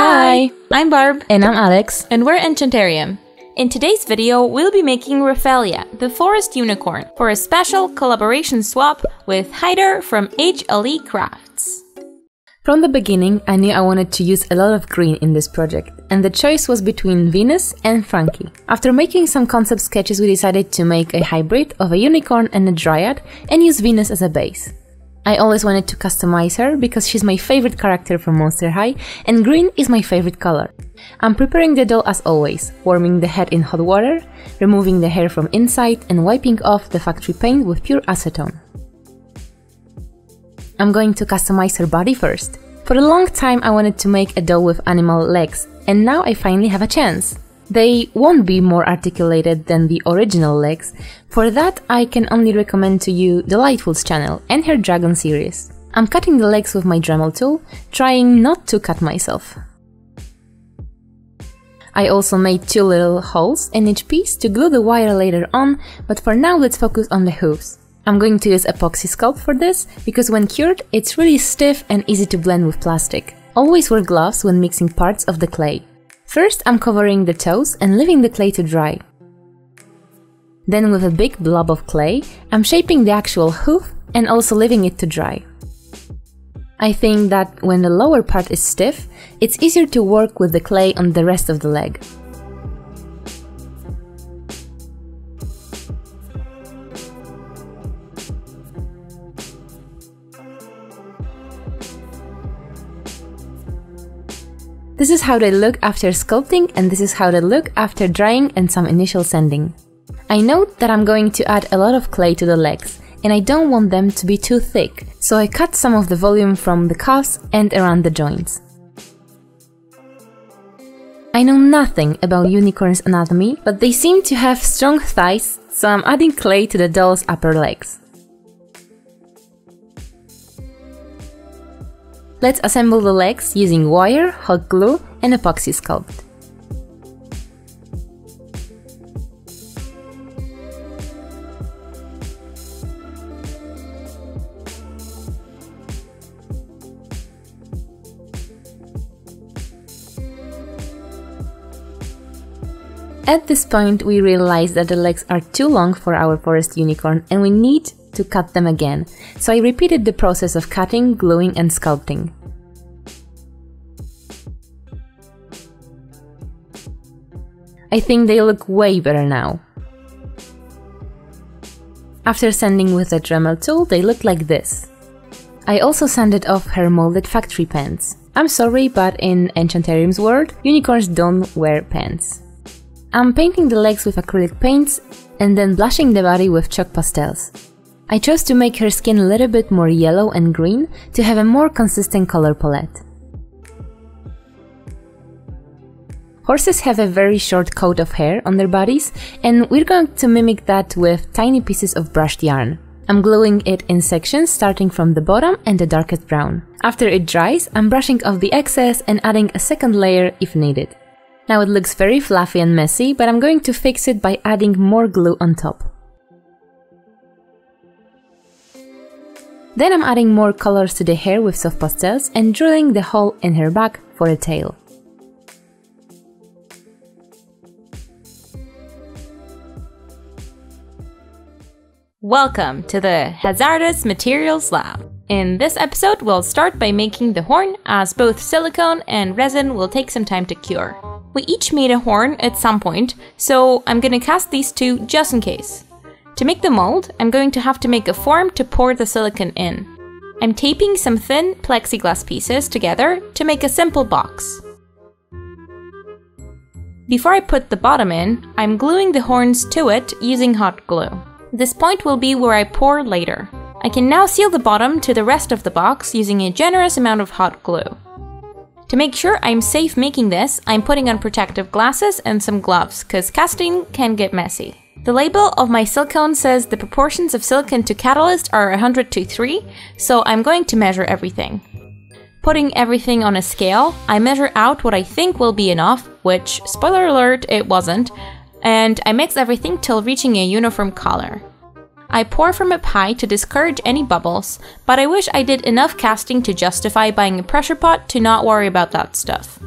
Hi, I'm Barb, And I'm Alex. and we're Enchanterium. In today's video, we'll be making Raphelia, the forest unicorn, for a special collaboration swap with Haider from H Ali Crafts. From the beginning, I knew I wanted to use a lot of green in this project, and the choice was between Venus and Frankie. After making some concept sketches, we decided to make a hybrid of a unicorn and a dryad and use Venus as a base. I always wanted to customize her because she's my favorite character from Monster High, and green is my favorite color. I'm preparing the doll as always, warming the head in hot water, removing the hair from inside, and wiping off the factory paint with pure acetone. I'm going to customize her body first. For a long time I wanted to make a doll with animal legs, and now I finally have a chance. They won't be more articulated than the original legs. For that I can only recommend to you the Lightfoot's channel and her Dragon series. I'm cutting the legs with my Dremel tool, trying not to cut myself. I also made two little holes in each piece to glue the wire later on, but for now let's focus on the hooves. I'm going to use epoxy sculpt for this, because when cured, it's really stiff and easy to blend with plastic. Always wear gloves when mixing parts of the clay. First, I'm covering the toes and leaving the clay to dry. Then with a big blob of clay, I'm shaping the actual hoof and also leaving it to dry. I think that when the lower part is stiff, it's easier to work with the clay on the rest of the leg. This is how they look after sculpting and this is how they look after drying and some initial sanding. I note that I'm going to add a lot of clay to the legs and I don't want them to be too thick, so I cut some of the volume from the calves and around the joints. I know nothing about unicorns' anatomy, but they seem to have strong thighs, so I'm adding clay to the doll's upper legs. Let's assemble the legs using wire, hot glue and epoxy sculpt. At this point, we realize that the legs are too long for our forest unicorn and we need to cut them again, so I repeated the process of cutting, gluing and sculpting. I think they look way better now. After sanding with a Dremel tool, they look like this. I also sanded off her molded factory pants. I'm sorry, but in Enchanterium's world, unicorns don't wear pants. I'm painting the legs with acrylic paints and then blushing the body with chalk pastels. I chose to make her skin a little bit more yellow and green to have a more consistent color palette. Horses have a very short coat of hair on their bodies and we're going to mimic that with tiny pieces of brushed yarn. I'm gluing it in sections starting from the bottom and the darkest brown. After it dries, I'm brushing off the excess and adding a second layer if needed. Now it looks very fluffy and messy, but I'm going to fix it by adding more glue on top. Then I'm adding more colors to the hair with soft pastels and drilling the hole in her back for a tail. Welcome to the Hazardous Materials Lab. In this episode, we'll start by making the horn, as both silicone and resin will take some time to cure. We each made a horn at some point, so I'm gonna cast these two just in case. To make the mold, I'm going to have to make a form to pour the silicone in. I'm taping some thin plexiglass pieces together to make a simple box. Before I put the bottom in, I'm gluing the horns to it using hot glue. This point will be where I pour later. I can now seal the bottom to the rest of the box using a generous amount of hot glue. To make sure I'm safe making this, I'm putting on protective glasses and some gloves, cause casting can get messy. The label of my silicone says the proportions of silicone to catalyst are 100 to 3, so I'm going to measure everything. Putting everything on a scale, I measure out what I think will be enough, which, spoiler alert, it wasn't, and I mix everything till reaching a uniform color. I pour from a pie to discourage any bubbles, but I wish I did enough casting to justify buying a pressure pot to not worry about that stuff.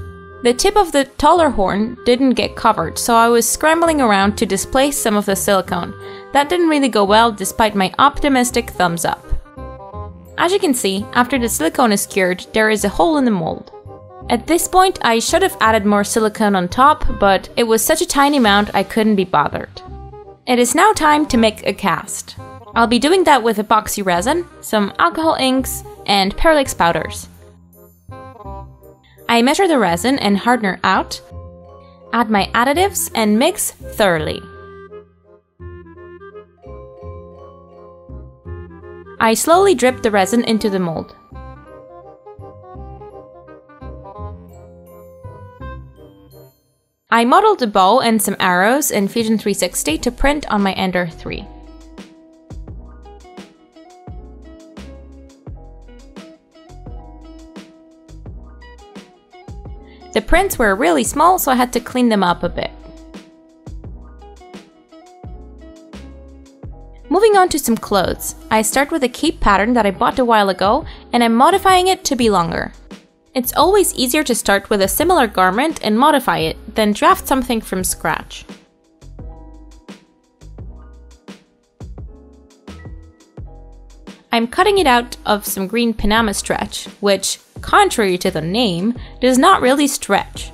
The tip of the taller horn didn't get covered, so I was scrambling around to displace some of the silicone. That didn't really go well despite my optimistic thumbs up. As you can see, after the silicone is cured, there is a hole in the mold. At this point, I should have added more silicone on top, but it was such a tiny amount I couldn't be bothered. It is now time to make a cast. I'll be doing that with epoxy resin, some alcohol inks, and Pearl Ex powders. I measure the resin and hardener out, add my additives, and mix thoroughly. I slowly drip the resin into the mold. I modeled a bow and some arrows in Fusion 360 to print on my Ender 3. The prints were really small, so I had to clean them up a bit. Moving on to some clothes, I start with a cape pattern that I bought a while ago and I'm modifying it to be longer. It's always easier to start with a similar garment and modify it than draft something from scratch. I'm cutting it out of some green Panama stretch, which, contrary to the name, does not really stretch.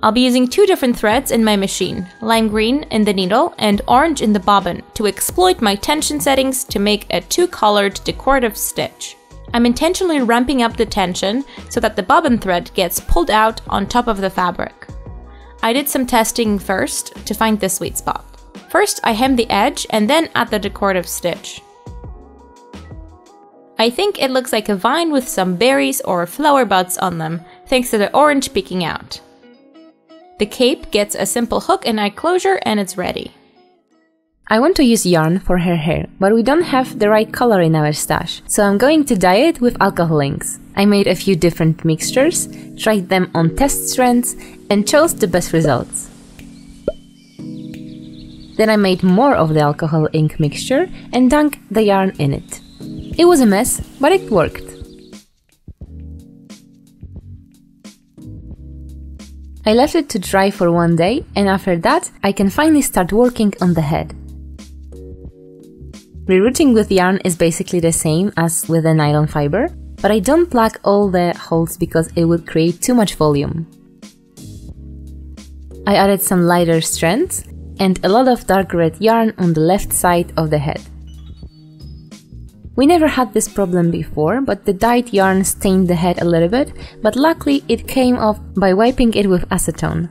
I'll be using two different threads in my machine, lime green in the needle and orange in the bobbin, to exploit my tension settings to make a two-colored decorative stitch. I'm intentionally ramping up the tension so that the bobbin thread gets pulled out on top of the fabric. I did some testing first to find the sweet spot. First, I hem the edge and then add the decorative stitch. I think it looks like a vine with some berries or flower buds on them, thanks to the orange peeking out. The cape gets a simple hook and eye closure and it's ready. I want to use yarn for her hair, but we don't have the right color in our stash, so I'm going to dye it with alcohol inks. I made a few different mixtures, tried them on test strands, and chose the best results. Then I made more of the alcohol ink mixture and dunked the yarn in it. It was a mess, but it worked. I left it to dry for one day and after that I can finally start working on the head. Rerooting with yarn is basically the same as with the nylon fiber, but I don't plug all the holes because it would create too much volume. I added some lighter strands and a lot of dark red yarn on the left side of the head. We never had this problem before, but the dyed yarn stained the head a little bit, but luckily it came off by wiping it with acetone.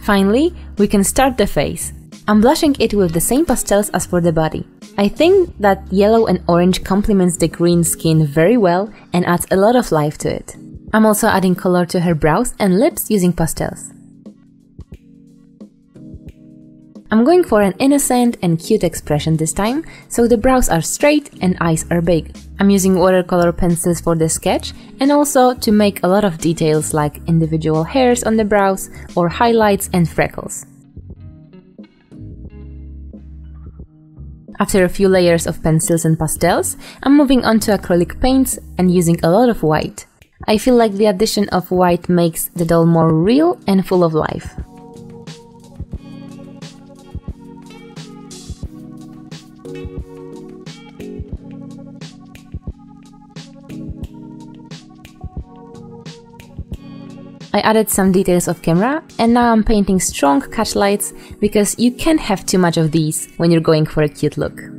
Finally, we can start the face. I'm blushing it with the same pastels as for the body. I think that yellow and orange complements the green skin very well and adds a lot of life to it. I'm also adding color to her brows and lips using pastels. I'm going for an innocent and cute expression this time, so the brows are straight and eyes are big. I'm using watercolor pencils for the sketch and also to make a lot of details like individual hairs on the brows or highlights and freckles. After a few layers of pencils and pastels, I'm moving on to acrylic paints and using a lot of white. I feel like the addition of white makes the doll more real and full of life. I added some details of camera and now I'm painting strong catch lights because you can't have too much of these when you're going for a cute look.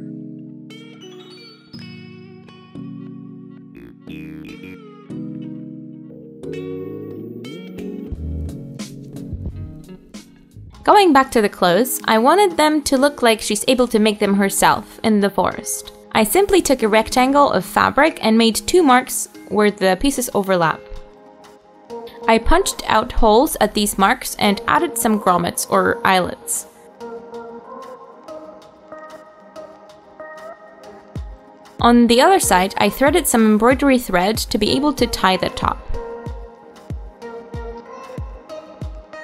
Going back to the clothes, I wanted them to look like she's able to make them herself in the forest. I simply took a rectangle of fabric and made two marks where the pieces overlap. I punched out holes at these marks and added some grommets or eyelets. On the other side, I threaded some embroidery thread to be able to tie the top.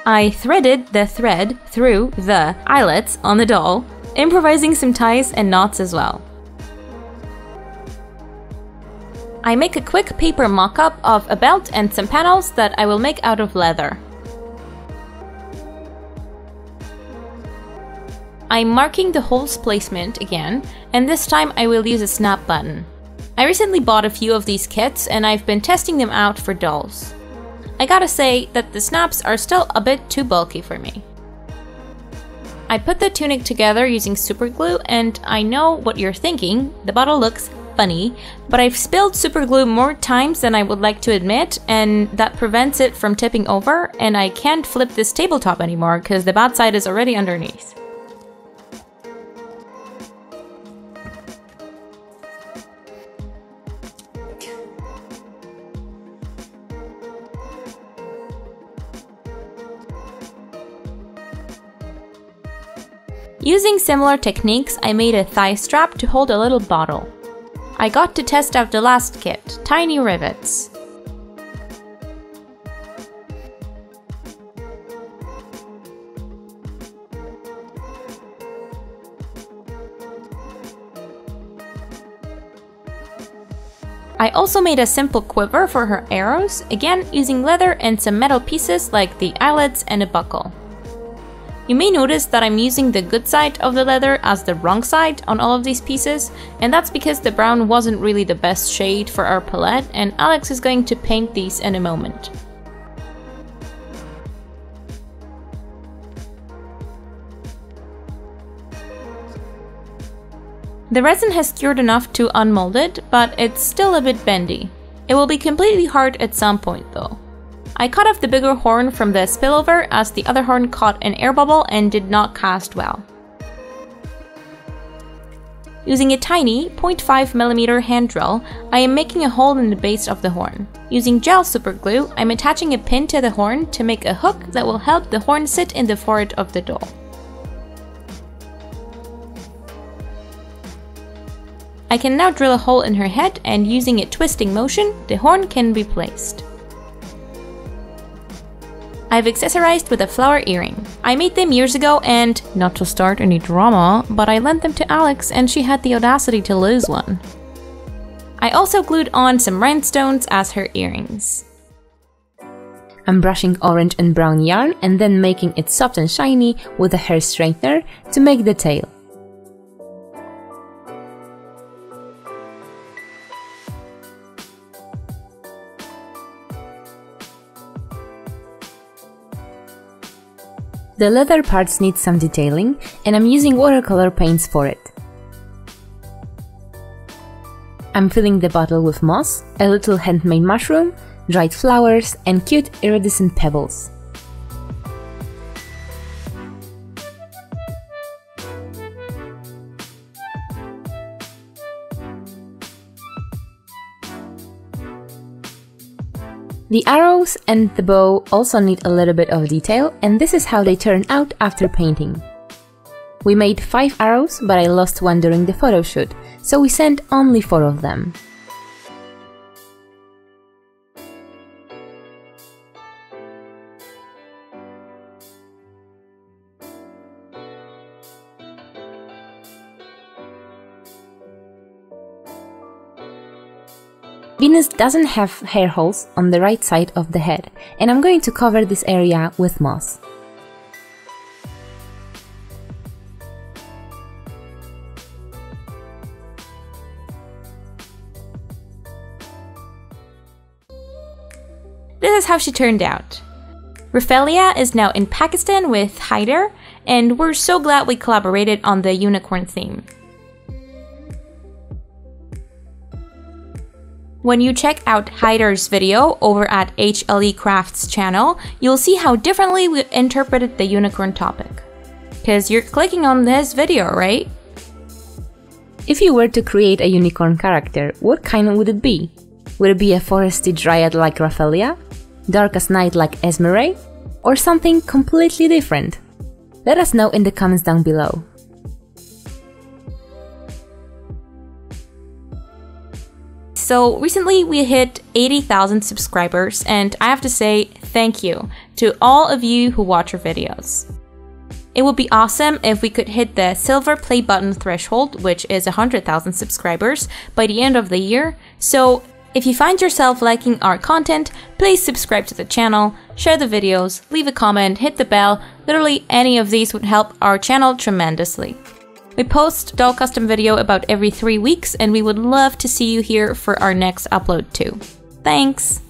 I threaded the thread through the eyelets on the doll, improvising some ties and knots as well. I make a quick paper mock-up of a belt and some panels that I will make out of leather. I'm marking the hole's placement again, and this time I will use a snap button. I recently bought a few of these kits and I've been testing them out for dolls. I gotta say that the snaps are still a bit too bulky for me. I put the tunic together using super glue and I know what you're thinking, the bottle looks funny, but I've spilled super glue more times than I would like to admit and that prevents it from tipping over and I can't flip this tabletop anymore because the bad side is already underneath. Using similar techniques, I made a thigh strap to hold a little bottle. I got to test out the last kit, tiny rivets. I also made a simple quiver for her arrows, again using leather and some metal pieces like the eyelets and a buckle. You may notice that I'm using the good side of the leather as the wrong side on all of these pieces, and that's because the brown wasn't really the best shade for our palette, and Alex is going to paint these in a moment. The resin has cured enough to unmold it, but it's still a bit bendy. It will be completely hard at some point though. I cut off the bigger horn from the spillover as the other horn caught an air bubble and did not cast well. Using a tiny 0.5mm hand drill, I am making a hole in the base of the horn. Using gel super glue, I'm attaching a pin to the horn to make a hook that will help the horn sit in the forehead of the doll. I can now drill a hole in her head and using a twisting motion, the horn can be placed. I've accessorized with a flower earring. I made them years ago and, not to start any drama, but I lent them to Alex and she had the audacity to lose one. I also glued on some rhinestones as her earrings. I'm brushing orange and brown yarn and then making it soft and shiny with a hair straightener to make the tail. The leather parts need some detailing and I'm using watercolor paints for it. I'm filling the bottle with moss, a little handmade mushroom, dried flowers and cute iridescent pebbles. The arrows and the bow also need a little bit of detail and this is how they turn out after painting. We made 5 arrows but I lost one during the photo shoot, so we sent only 4 of them. Venus doesn't have hair holes on the right side of the head, and I'm going to cover this area with moss. This is how she turned out. Raphelia is now in Pakistan with Haider, and we're so glad we collaborated on the unicorn theme. When you check out Haider's video over at H Ali Crafts channel, you'll see how differently we interpreted the unicorn topic. Cause you're clicking on this video, right? If you were to create a unicorn character, what kind would it be? Would it be a foresty dryad like Raphelia? Dark as night like Esmeray? Or something completely different? Let us know in the comments down below. So recently we hit 80,000 subscribers and I have to say thank you to all of you who watch our videos. It would be awesome if we could hit the silver play button threshold, which is 100,000 subscribers, by the end of the year. So If you find yourself liking our content, please subscribe to the channel, share the videos, leave a comment, hit the bell. Literally any of these would help our channel tremendously. We post doll custom video about every three weeks, and we would love to see you here for our next upload too. Thanks!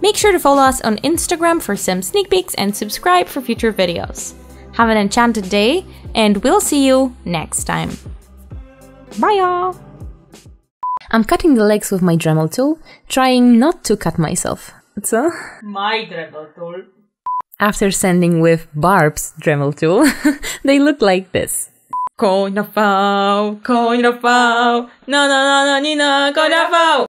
Make sure to follow us on Instagram for some sneak peeks and subscribe for future videos. Have an enchanted day, and we'll see you next time. Bye y'all! I'm cutting the legs with my Dremel tool, trying not to cut myself. Co? My Dremel tool. After sanding with Barb's Dremel tool, they look like this. Na na na na na na ni na, koń na V.